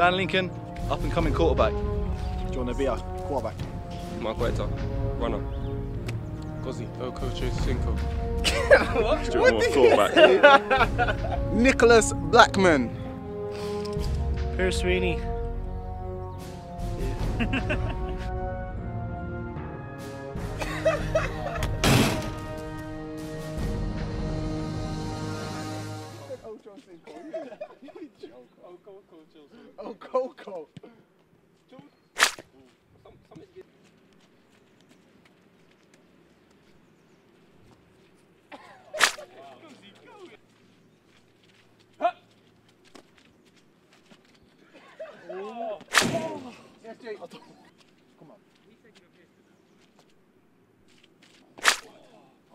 Dan Lincoln, up and coming quarterback. Do you want to be a quarterback? Mark Waiter, runner. Gozzi, Okocho Cinco. Stuart Moore, quarterback. Nicholas Blackman. Pierce Sweeney. Oh, Coco.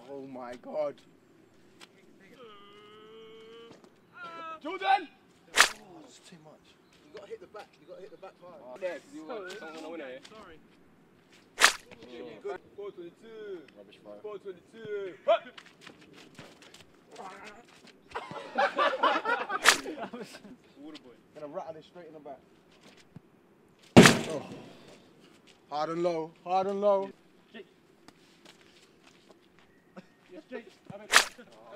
Oh my god. Jordan! Oh, that's too much. You've gotta hit the back. you've gotta hit the back hard. Yeah, 'cause you want someone to win it. Sorry. Good. 422. Rubbish throw. 422. Gonna rattle it straight in the back. Oh. Hard and low. Hard and low.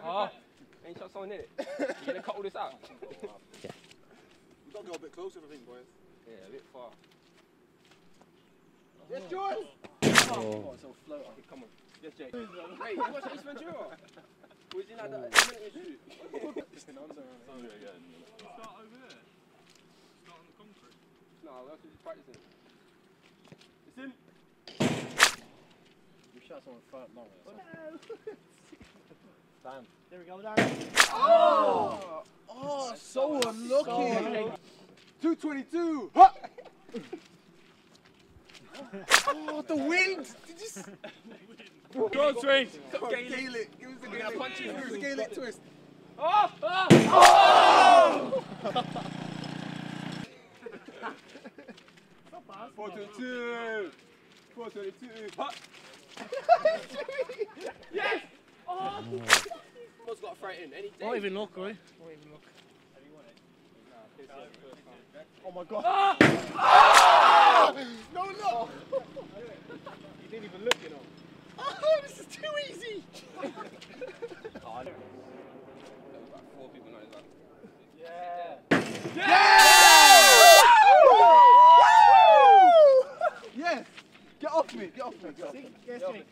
Ah, ain't shot someone in it. You gonna cut all this out? You gotta go a bit closer, I think, boys. Yeah, a bit far. Yes, Joyce! Oh, it's all float. Okay, come on. Yes, Jay. Hey, you watch Ace Ventura? Was he like that oh. minute shoot? Start over there. Start on the concrete. No, we're just practicing. It's in. You shot someone front long. Dan. There we go, Dan. Oh! oh, so unlucky. 222. Oh, the wind. Did you s- Go on, Swing. Oh, Gaelic. It was a Gaelic. punch you It was a Gaelic twist. Oh! Oh! 422. 422. Ha! Yes! Oh! What's got frightened? Any day. Won't even look, Roy. Won't even look. Oh my god. Ah! Ah! No, look. You didn't even look, you know. Oh, this is too easy. Oh, About four people know that. Yes. Get off me. Get off me. Get off me. Yes, Jimmy.